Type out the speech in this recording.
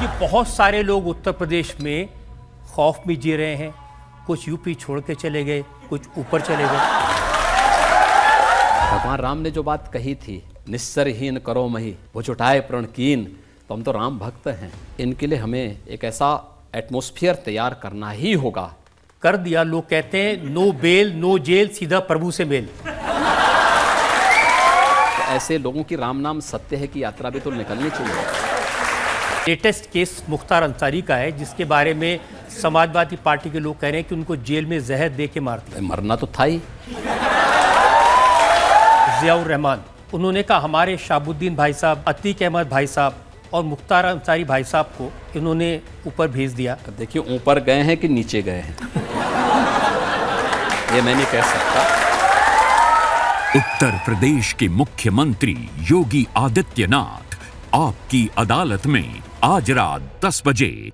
जी बहुत सारे लोग उत्तर प्रदेश में खौफ में जी रहे हैं। कुछ यूपी छोड़ के चले गए कुछ ऊपर चले गए। भगवान राम ने जो बात कही थी निस्सरहीन करो मही वो चुटाए प्रण कीन तो हम तो राम भक्त हैं। इनके लिए हमें एक ऐसा एटमोस्फियर तैयार करना ही होगा। कर दिया लोग कहते हैं नो बेल नो जेल सीधा प्रभु से मेल। तो ऐसे लोगों की राम नाम सत्य है कि यात्रा भी तो निकलनी चाहिए। लेटेस्ट केस मुख्तार अंसारी का है जिसके बारे में समाजवादी पार्टी के लोग कह रहे हैं कि उनको जेल में जहर दे के मार दिया। मरना तो था ही। जियाउर रहमान उन्होंने कहा हमारे शाहबुद्दीन भाई साहब अतीक अहमद भाई साहब और मुख्तार अंसारी भाई साहब को इन्होंने ऊपर भेज दिया। अब देखिए ऊपर गए हैं कि नीचे गए हैं? ये मैं नहीं कह सकता। उत्तर प्रदेश के मुख्यमंत्री योगी आदित्यनाथ आपकी अदालत में आज रात 10 बजे।